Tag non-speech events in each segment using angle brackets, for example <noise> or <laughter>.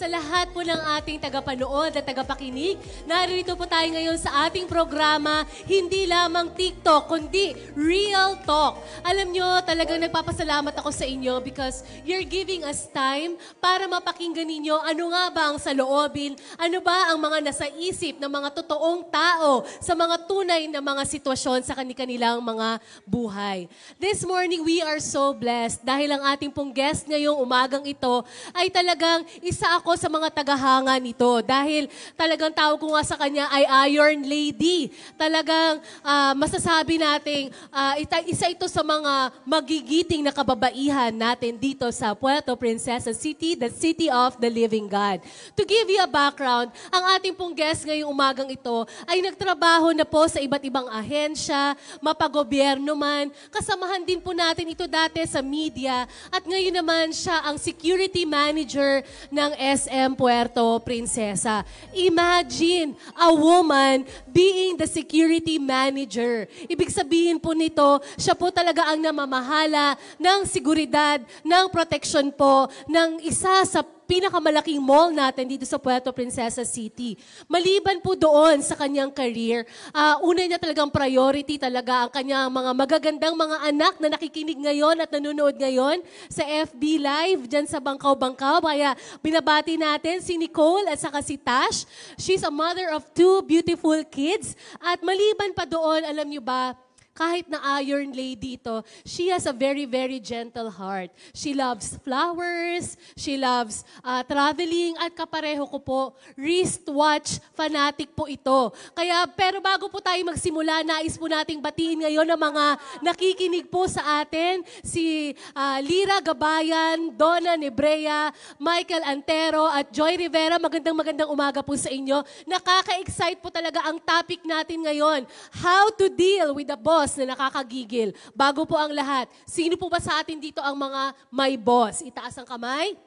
sa lahat po ng ating tagapanood at tagapakinig. Narito po tayo ngayon sa ating programa, hindi lamang TikTok, kundi Real Talk. Alam nyo, talagang nagpapasalamat ako sa inyo because you're giving us time para mapakinggan ninyo ano nga ba ang sa loobin, ano ba ang mga nasa isip ng mga totoong tao sa mga tunay na mga sitwasyon sa kanilang mga buhay. This morning, we are so blessed dahil ang ating pong guest ngayong umagang ito ay talagang isa ako sa mga tagahanga nito dahil talagang tawag ko nga sa kanya ay Iron Lady. Talagang ah, masasabi nating ita- isa ito sa mga magigiting na kababaihan natin dito sa Puerto Princesa City, the city of the living God. To give you a background, ang ating pong guest ngayong umagang ito ay nagtrabaho na po sa iba't ibang ahensya, mapagobyerno man. Kasamahan din po natin ito dati sa media at ngayon naman siya ang security manager ng SM Puerto Princesa. Imagine a woman being the security manager. Ibig sabihin po nito, siya po talaga ang namamahala ng seguridad, ng protection po, ng isa sa pinakamalaking mall natin dito sa Puerto Princesa City. Maliban po doon sa kanyang career, ah, una niya talagang priority talaga ang kanyang mga magagandang mga anak na nakikinig ngayon at nanonood ngayon sa FB Live dyan sa Bangkaw-Bangkaw. Kaya binabati natin si Nicole at saka si Tash. She's a mother of two beautiful kids. At maliban pa doon, alam niyo ba, kahit na Iron Lady ito, she has a very, very gentle heart. She loves flowers, she loves uh, traveling, at kapareho ko po, wristwatch fanatic po ito. Kaya, pero bago po tayo magsimula, nais po nating batiin ngayon ang mga nakikinig po sa atin, si ah, Lira Gabayan, Donna Nebrea, Michael Antero, at Joy Rivera. Magandang magandang umaga po sa inyo. Nakaka-excite po talaga ang topic natin ngayon, how to deal with the boss na nakakagigil. Bago po ang lahat, sino po ba sa atin dito ang mga may boss? Itaas ang kamay.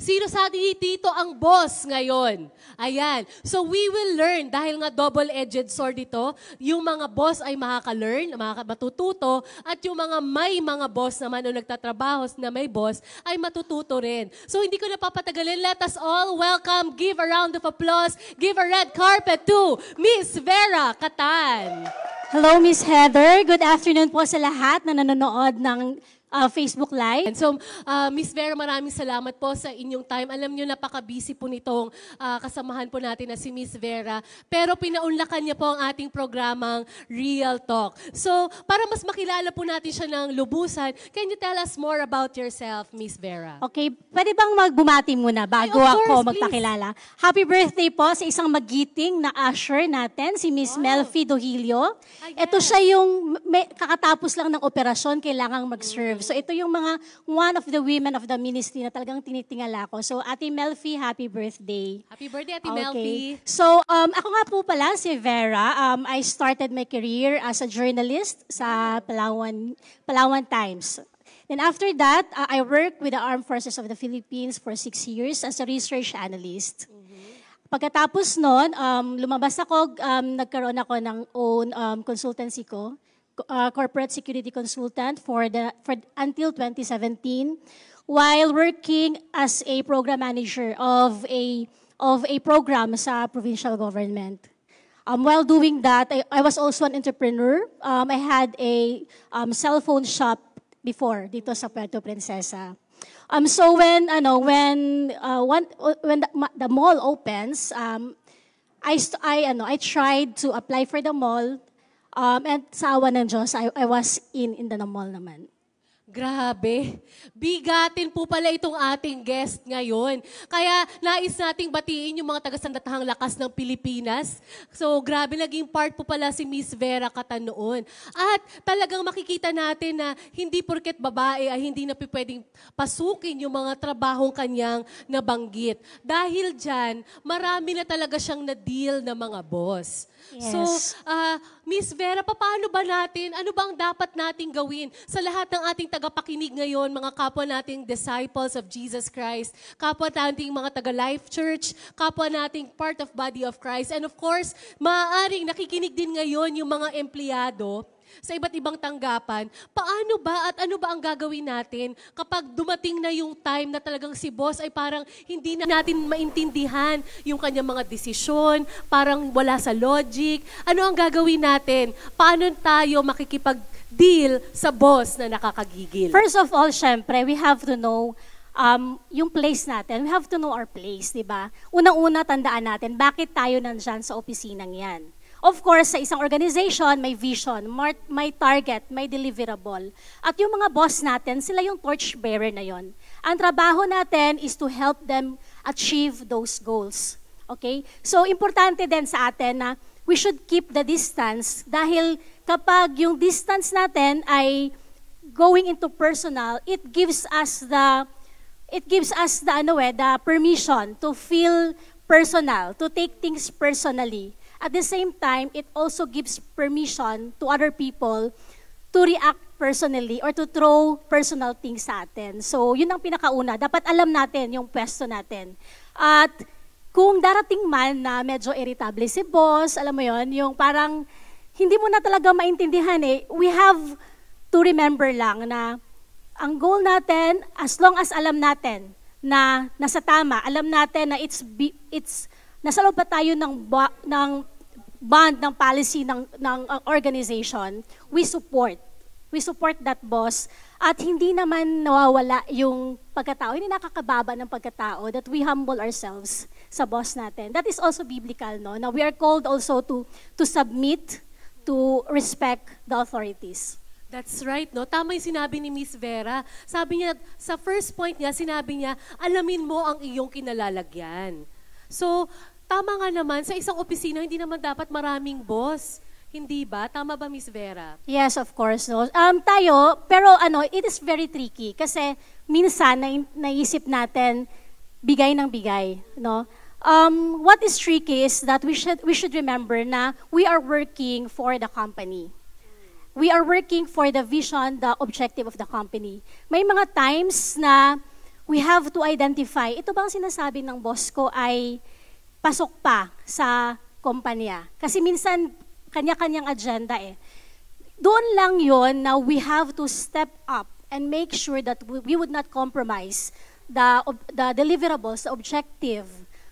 Sino sa atin dito ang boss ngayon? Ayan. So we will learn, dahil nga double-edged sword ito, yung mga boss ay makaka-learn, makaka- matututo, at yung mga may mga boss naman o nagtatrabaho na may boss, ay matututo rin. So hindi ko napapatagalin. Let us all welcome, give a round of applause, give a red carpet to Miss Vera Catan. Hello, Miss Heather. Good afternoon po sa lahat na nanonood ng uh, Facebook Live. And so, uh, Miss Vera, maraming salamat po sa inyong time. Alam niyo, napaka-busy po nitong uh, kasamahan po natin na si Miss Vera. Pero pinaunlakan niya po ang ating programang Real Talk. So, para mas makilala po natin siya ng lubusan, can you tell us more about yourself, Miss Vera? Okay, pwede bang magbumati muna bago Ay, course, ako please. magpakilala? Happy birthday po sa isang magiting na usher natin, si Miss Melfi Dohilio. Ito siya yung may, kakatapos lang ng operasyon, kailangang mag-serve. So ito yung mga one of the women of the ministry na talagang tinitingala ko. So Ate Melfi, happy birthday. Happy birthday, Ate Melfi. So, um, ako nga po pala, si Vera. Um, I started my career as a journalist sa Palawan, Palawan Times. Then after that, uh, I worked with the Armed Forces of the Philippines for six years as a research analyst. Pagkatapos nun, um, lumabas ako, um, nagkaroon ako ng own um, consultancy ko, uh, corporate security consultant for the for until 2017 while working as a program manager of a of a program sa provincial government. Um, while doing that, I, I was also an entrepreneur. Um, I had a um, cell phone shop before dito sa Puerto Princesa. Um, so when ano when uh, one, when the, the mall opens, um, I I ano I tried to apply for the mall. Um, and sa awa ng Diyos, I, I was in in the mall naman. Grabe. Bigatin po pala itong ating guest ngayon. Kaya nais nating batiin yung mga taga-sandatahang lakas ng Pilipinas. So grabe naging part po pala si Miss Vera Catanoon. At talagang makikita natin na hindi porket babae ay hindi na pwedeng pasukin yung mga trabahong kanyang nabanggit. Dahil dyan, marami na talaga siyang na-deal na mga boss. Yes. So, ah, Miss Vera, paano ba natin, ano bang dapat nating gawin sa lahat ng ating tagapakinig ngayon, mga kapwa nating disciples of Jesus Christ, kapwa nating mga taga-Life Church, kapwa nating part of body of Christ, and of course, maaaring nakikinig din ngayon yung mga empleyado sa iba't ibang tanggapan, paano ba at ano ba ang gagawin natin kapag dumating na yung time na talagang si boss ay parang hindi na natin maintindihan yung kanyang mga desisyon, parang wala sa logic. Ano ang gagawin natin? Paano tayo makikipag-deal sa boss na nakakagigil? First of all, syempre, we have to know um, yung place natin. We have to know our place, di ba? Unang-una, tandaan natin, bakit tayo nandyan sa opisinang yan? Of course, sa isang organization, may vision, may target, may deliverable. At yung mga boss natin, sila yung torch bearer na yon. Ang trabaho natin is to help them achieve those goals. Okay? So, importante din sa atin na we should keep the distance dahil kapag yung distance natin ay going into personal, it gives us the it gives us the ano eh, the permission to feel personal, to take things personally. At the same time, it also gives permission to other people to react personally or to throw personal things sa atin. So, yun ang pinakauna. Dapat alam natin yung pwesto natin. At kung darating man na medyo irritable si boss, alam mo yon yung parang hindi mo na talaga maintindihan eh, we have to remember lang na ang goal natin, as long as alam natin na nasa tama, alam natin na it's, it's nasa loob tayo ng, ng bond, ng policy ng, ng uh, organization, we support. We support that boss. At hindi naman nawawala yung pagkatao, hindi nakakababa ng pagkatao that we humble ourselves sa boss natin. That is also biblical, no? Na we are called also to, to submit, to respect the authorities. That's right, no? Tama yung sinabi ni Miss Vera. Sabi niya, sa first point niya, sinabi niya, alamin mo ang iyong kinalalagyan. So, tama nga naman, sa isang opisina, hindi naman dapat maraming boss. Hindi ba? Tama ba, Miss Vera? Yes, of course. No. Um, tayo, pero ano, it is very tricky kasi minsan na, naisip natin bigay ng bigay. No? Um, what is tricky is that we should, we should remember na we are working for the company. We are working for the vision, the objective of the company. May mga times na we have to identify, ito bang sinasabi ng boss ko ay pasok pa sa kumpanya. Kasi minsan, kanya-kanyang agenda eh. Doon lang yon na we have to step up and make sure that we, would not compromise the, the deliverables, the objective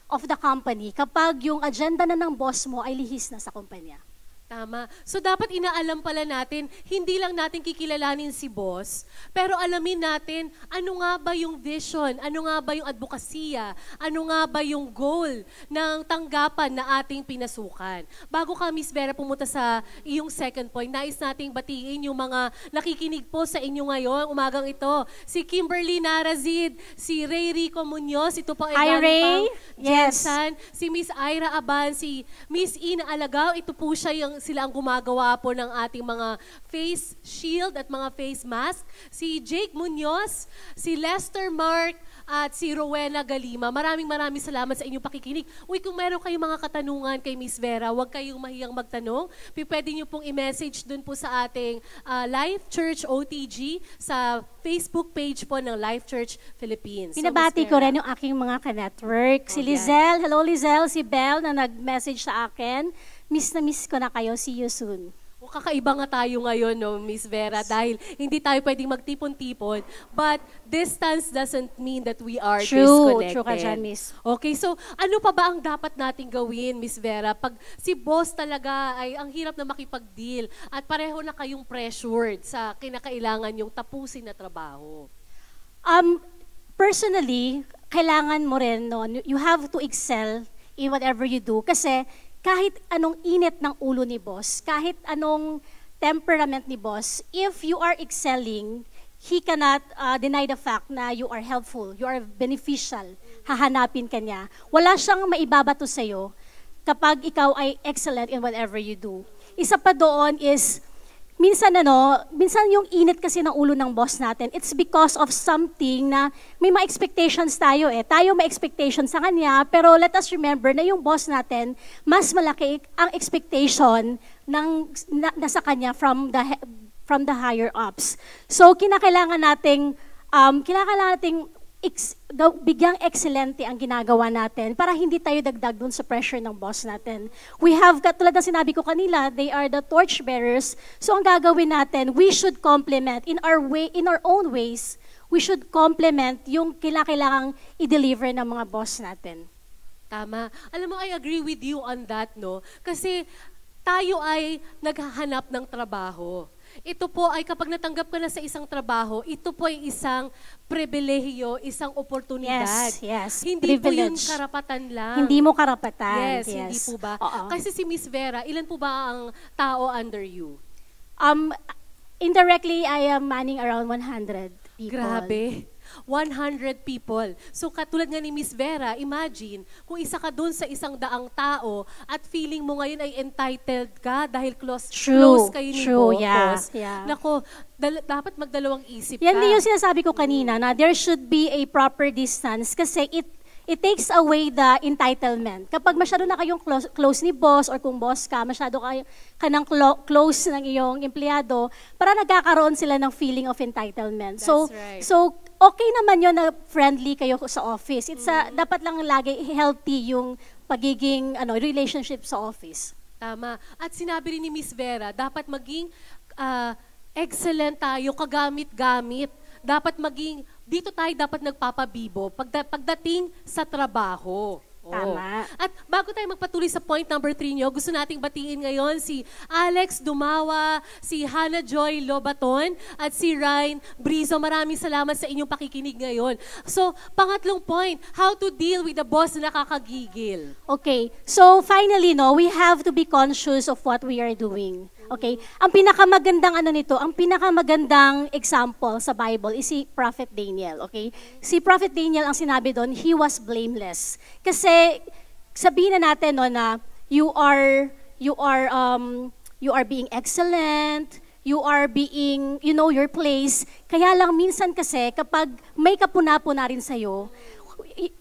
of the company kapag yung agenda na ng boss mo ay lihis na sa kumpanya. Tama. So dapat inaalam pala natin, hindi lang natin kikilalanin si boss, pero alamin natin ano nga ba yung vision, ano nga ba yung advokasya, ano nga ba yung goal ng tanggapan na ating pinasukan. Bago ka, Miss Vera, pumunta sa iyong second point, nais nating batiin yung mga nakikinig po sa inyo ngayon, umagang ito. Si Kimberly Narazid, si Ray Rico Munoz, ito po ay Ray. Yes. Jensen, si Miss Ira Aban, si Miss Ina Alagaw, ito po siya yung sila ang gumagawa po ng ating mga face shield at mga face mask. Si Jake Munoz, si Lester Mark, at si Rowena Galima. Maraming maraming salamat sa inyong pakikinig. Uy, kung meron kayong mga katanungan kay Miss Vera, huwag kayong mahiyang magtanong. Pwede nyo pong i-message dun po sa ating uh, Life Church OTG sa Facebook page po ng Life Church Philippines. Pinabati so, ko rin yung aking mga ka-network. Si oh, Lizelle, hello Lizelle, si Belle na nag-message sa akin. Miss na miss ko na kayo. See you soon. O kakaiba nga tayo ngayon, no, Miss Vera, dahil hindi tayo pwedeng magtipon-tipon. But distance doesn't mean that we are true, disconnected. True ka dyan, Miss. Okay, so ano pa ba ang dapat nating gawin, Miss Vera? Pag si boss talaga ay ang hirap na makipag-deal at pareho na kayong pressured sa kinakailangan yung tapusin na trabaho. Um, personally, kailangan mo rin, no, you have to excel in whatever you do kasi kahit anong init ng ulo ni boss, kahit anong temperament ni boss, if you are excelling, he cannot uh, deny the fact na you are helpful, you are beneficial, hahanapin ka niya. Wala siyang maibabato sa'yo kapag ikaw ay excellent in whatever you do. Isa pa doon is, minsan ano, minsan yung init kasi ng ulo ng boss natin, it's because of something na may mga expectations tayo eh. Tayo may expectations sa kanya, pero let us remember na yung boss natin, mas malaki ang expectation ng na, nasa kanya from the from the higher ups. So, kinakailangan nating, um, kinakailangan nating ex, gaw- bigyang excelente ang ginagawa natin para hindi tayo dagdag dun sa pressure ng boss natin. We have, katulad na sinabi ko kanila, they are the torch bearers. So, ang gagawin natin, we should complement in our way, in our own ways, we should complement yung kailangang i-deliver ng mga boss natin. Tama. Alam mo, I agree with you on that, no? Kasi tayo ay naghahanap ng trabaho. Ito po ay kapag natanggap ka na sa isang trabaho, ito po ay isang pribilehiyo, isang oportunidad. Yes, yes. Hindi po yung Privilege. karapatan lang. Hindi mo karapatan. Yes, hindi po ba? Oo. Kasi si Miss Vera, ilan po ba ang tao under you? Um, indirectly, I am manning around 100 people. Grabe. 100 people. So katulad nga ni Miss Vera, imagine kung isa ka dun sa isang daang tao at feeling mo ngayon ay entitled ka dahil close, True, close kayo ni true, boss. yeah, yeah. Nako, dal- dapat magdalawang isip Yan ka. din yung sinasabi ko kanina na there should be a proper distance kasi it it takes away the entitlement. Kapag masyado na kayong close, close ni boss or kung boss ka, masyado kayo ka ng clo- close ng iyong empleyado, para nagkakaroon sila ng feeling of entitlement. so, That's right. so okay naman yun na friendly kayo sa office. It's Mm-hmm. a, dapat lang lagi healthy yung pagiging ano relationship sa office. Tama. At sinabi rin ni Miss Vera, dapat maging ah, excellent tayo, kagamit-gamit. Dapat maging, dito tayo dapat nagpapabibo pagda- pagdating sa trabaho. Tama. At bago tayo magpatuloy sa point number three nyo, gusto nating batiin ngayon si Alex Dumawa, si Hannah Joy Lobaton, at si Ryan Brizo. Maraming salamat sa inyong pakikinig ngayon. So, pangatlong point, how to deal with the boss na nakakagigil. Okay, so finally, no, we have to be conscious of what we are doing. Okay, ang pinakamagandang ano nito, ang pinakamagandang example sa Bible is si Prophet Daniel. Okay, si Prophet Daniel ang sinabi doon, he was blameless. Kasi sabihin na natin no na you are you are um you are being excellent, you are being, you know, your place. Kaya lang minsan kasi kapag may kapuna-puna rin sa'yo, i-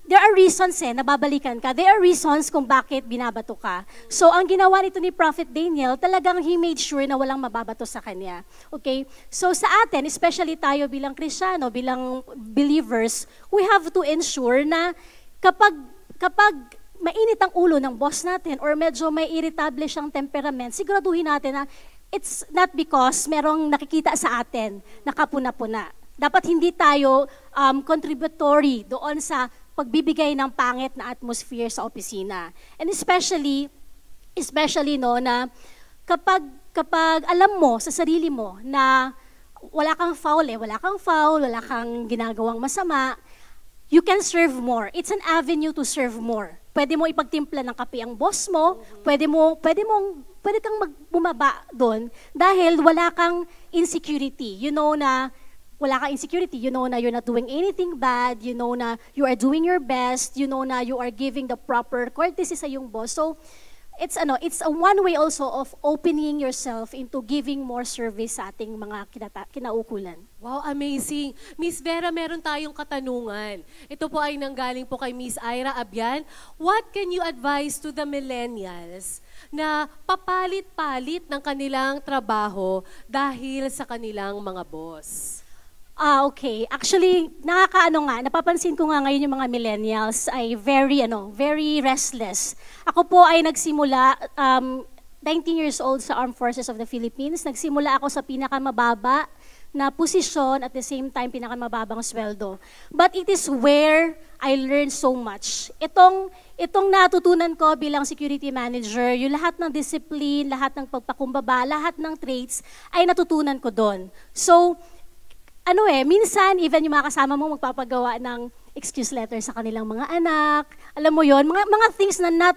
there are reasons eh, nababalikan ka. There are reasons kung bakit binabato ka. So, ang ginawa nito ni Prophet Daniel, talagang he made sure na walang mababato sa kanya. Okay? So, sa atin, especially tayo bilang Kristiyano, bilang believers, we have to ensure na kapag, kapag mainit ang ulo ng boss natin or medyo may irritable siyang temperament, siguraduhin natin na it's not because merong nakikita sa atin na kapuna-puna. Dapat hindi tayo um, contributory doon sa pagbibigay ng pangit na atmosphere sa opisina. And especially, especially no, na kapag, kapag alam mo sa sarili mo na wala kang foul eh, wala kang foul, wala kang ginagawang masama, you can serve more. It's an avenue to serve more. Pwede mo ipagtimpla ng kape ang boss mo, pwede mo, pwede mong, pwede kang mag, bumaba doon dahil wala kang insecurity. You know na wala kang insecurity. You know na you're not doing anything bad. You know na you are doing your best. You know na you are giving the proper courtesy sa yung boss. So, it's ano, it's a one way also of opening yourself into giving more service sa ating mga kinata- kinaukulan. Wow, amazing. Miss Vera, meron tayong katanungan. Ito po ay nanggaling po kay Miss Ira Abian. What can you advise to the millennials na papalit-palit ng kanilang trabaho dahil sa kanilang mga boss? Ah, okay. Actually, nakakaano nga, napapansin ko nga ngayon yung mga millennials ay very, ano, very restless. Ako po ay nagsimula, um, 19 years old sa Armed Forces of the Philippines. Nagsimula ako sa pinakamababa na posisyon at the same time pinakamababang sweldo. But it is where I learned so much. Itong, itong natutunan ko bilang security manager, yung lahat ng discipline, lahat ng pagpakumbaba, lahat ng traits ay natutunan ko doon. So, ano eh, minsan even yung mga kasama mo magpapagawa ng excuse letter sa kanilang mga anak. Alam mo yon mga mga things na not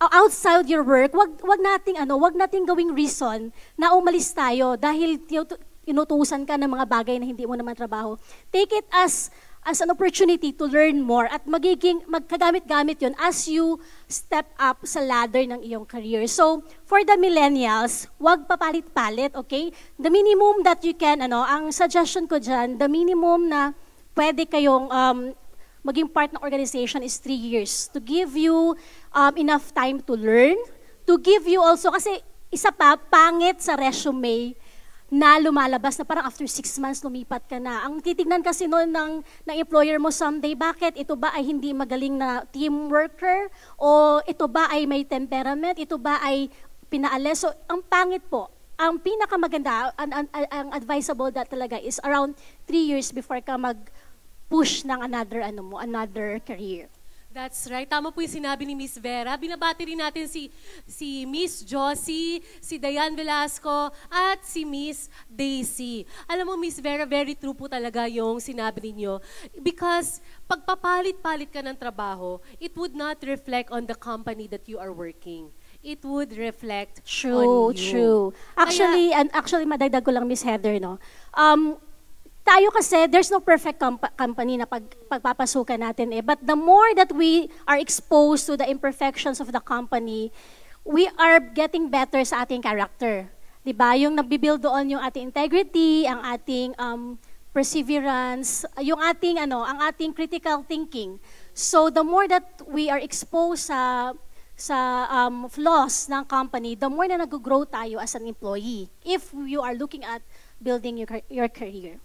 outside your work, wag wag nating ano, wag nating gawing reason na umalis tayo dahil tinutu- inutusan ka ng mga bagay na hindi mo naman trabaho. Take it as as an opportunity to learn more at magiging magkagamit-gamit yon as you step up sa ladder ng iyong career. So, for the millennials, wag papalit-palit, okay? The minimum that you can, ano, ang suggestion ko dyan, the minimum na pwede kayong um, maging part ng organization is three years to give you um, enough time to learn, to give you also, kasi isa pa, pangit sa resume na lumalabas na parang after six months lumipat ka na. Ang titignan kasi noon ng, ng employer mo someday, bakit ito ba ay hindi magaling na team worker? O ito ba ay may temperament? Ito ba ay pinaalis? So, ang pangit po. Ang pinakamaganda, ang, ang, ang advisable that talaga is around three years before ka mag-push ng another, ano mo, another career. That's right. Tama po yung sinabi ni Miss Vera. Binabati rin natin si, si Miss Josie, si Diane Velasco, at si Miss Daisy. Alam mo, Miss Vera, very true po talaga yung sinabi ninyo. Because pagpapalit-palit ka ng trabaho, it would not reflect on the company that you are working. It would reflect True, on you. true. Actually, and actually madagdag ko lang Miss Heather, no. Um, tayo kasi, there's no perfect comp- company na pag, pagpapasukan natin eh. But the more that we are exposed to the imperfections of the company, we are getting better sa ating character. 'Di ba? Yung nabibuild doon yung ating integrity, ang ating um, perseverance, yung ating ano, ang ating critical thinking. So the more that we are exposed sa sa um, flaws ng company, the more na nag-grow tayo as an employee if you are looking at building your, your career.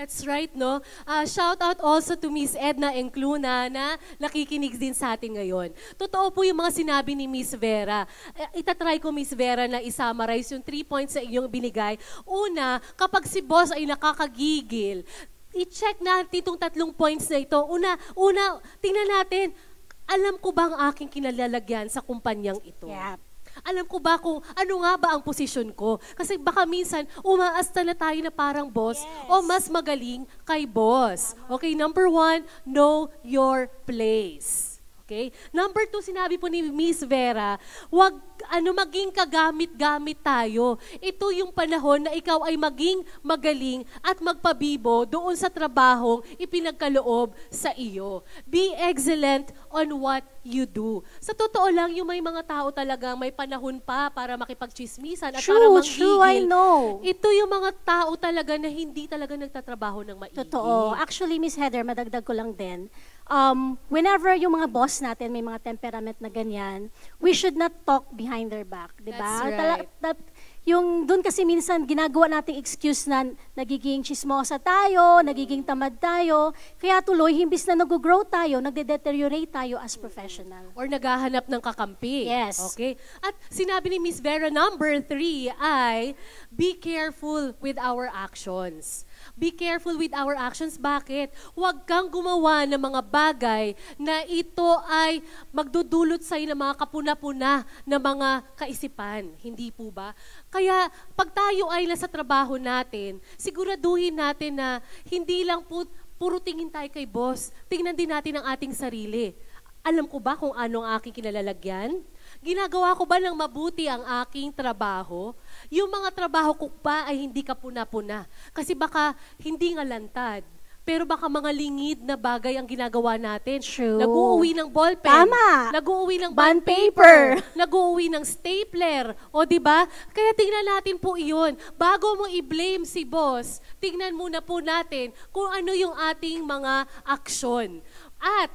That's right, no? Uh, shout out also to Miss Edna Encluna na nakikinig din sa atin ngayon. Totoo po yung mga sinabi ni Miss Vera. Eh, itatry ko, Miss Vera, na isummarize yung three points sa iyong binigay. Una, kapag si boss ay nakakagigil, i-check natin itong tatlong points na ito. Una, una tingnan natin, alam ko ba ang aking kinalalagyan sa kumpanyang ito? Yeah. Alam ko ba kung ano nga ba ang posisyon ko? Kasi baka minsan umaasta na tayo na parang boss o mas magaling kay boss. Okay, number one, know your place. Okay? Number two, sinabi po ni Miss Vera, wag ano maging kagamit-gamit tayo. Ito yung panahon na ikaw ay maging magaling at magpabibo doon sa trabahong ipinagkaloob sa iyo. Be excellent on what you do. Sa totoo lang, yung may mga tao talagang may panahon pa para makipagchismisan at para True, manggigil. true, I know. Ito yung mga tao talaga na hindi talaga nagtatrabaho ng maigi. Totoo. Actually, Miss Heather, madagdag ko lang din. Um, whenever yung mga boss natin may mga temperament na ganyan, we should not talk behind their back, 'di ba? That's Tala- right. that- yung doon kasi minsan ginagawa nating excuse na nagiging chismosa tayo, nagiging tamad tayo, kaya tuloy imbis na nag-grow tayo, nagde-deteriorate tayo as professional. or naghahanap ng kakampi. Yes. Okay? At sinabi ni Miss Vera, number three ay, be careful with our actions. Be careful with our actions. Bakit? Huwag kang gumawa ng mga bagay na ito ay magdudulot sa'yo ng mga kapuna-puna na mga kaisipan. Hindi po ba? Kaya pag tayo ay nasa trabaho natin, siguraduhin natin na hindi lang po puro tingin tayo kay boss. Tingnan din natin ang ating sarili. Alam ko ba kung ano ang aking kinalalagyan? Ginagawa ko ba ng mabuti ang aking trabaho? Yung mga trabaho ko pa ay hindi kapuna-puna. Kasi baka hindi nga lantad. Pero baka mga lingid na bagay ang ginagawa natin. True. Nag-uuwi ng ballpen. Tama. Nag-uuwi ng Bond paper. paper. <laughs> Nag-uuwi ng stapler. O, di ba? Kaya tingnan natin po iyon. Bago mo i-blame si boss, tingnan muna po natin kung ano yung ating mga aksyon. At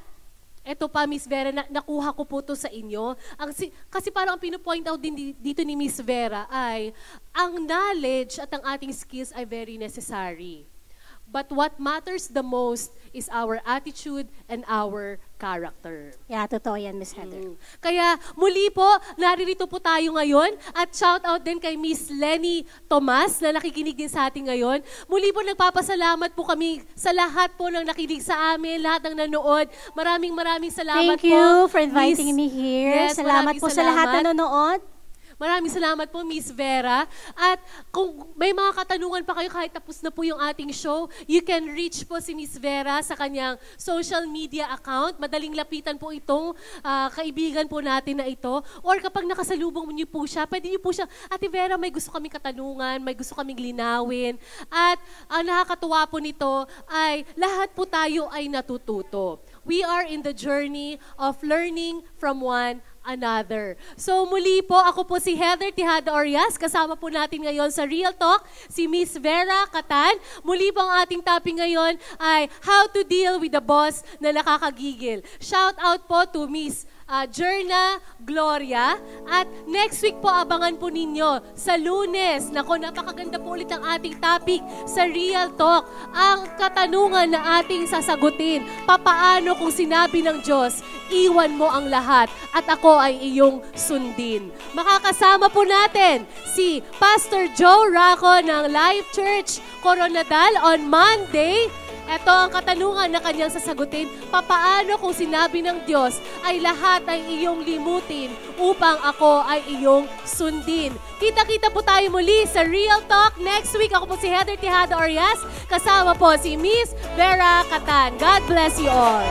eto pa, Miss Vera, na, nakuha ko po to sa inyo. Ang, si, kasi parang ang pinupoint out din di- dito ni Miss Vera ay, ang knowledge at ang ating skills ay very necessary. But what matters the most is our attitude and our character. Yeah, totoo yan, Miss Heather. Mm. Kaya muli po, naririto po tayo ngayon at shout out din kay Miss Lenny Tomas na nakikinig din sa atin ngayon. Muli po nagpapasalamat po kami sa lahat po ng nakinig sa amin, lahat ng nanood. Maraming maraming salamat Thank you po. for inviting Miss- me here. Yes, salamat po sa lahat na nanonood. Maraming salamat po, Miss Vera. At kung may mga katanungan pa kayo kahit tapos na po yung ating show, you can reach po si Miss Vera sa kanyang social media account. Madaling lapitan po itong ah, kaibigan po natin na ito. Or kapag nakasalubong niyo po siya, pwede niyo po siya, Ate Vera, may gusto kaming katanungan, may gusto kaming linawin. At ang nakakatuwa po nito ay lahat po tayo ay natututo. We are in the journey of learning from one another. So muli po, ako po si Heather Tihada Orias. Kasama po natin ngayon sa Real Talk si Miss Vera Katan. Muli po ang ating topic ngayon ay How to Deal with the Boss na Nakakagigil. Shout out po to Miss ah, Jerna Gloria. At next week po, abangan po ninyo sa lunes. Nako, napakaganda po ulit ang ating topic sa Real Talk. Ang katanungan na ating sasagutin, papaano kung sinabi ng Diyos, iwan mo ang lahat at ako ay iyong sundin. Makakasama po natin si Pastor Joe Raco ng Life Church Coronadal on Monday. Ito ang katanungan na kanyang sasagutin, papaano kung sinabi ng Diyos ay lahat ay iyong limutin upang ako ay iyong sundin. Kita-kita po tayo muli sa Real Talk next week. Ako po si Heather Tejada Orias, kasama po si Miss Vera Catan. God bless you all.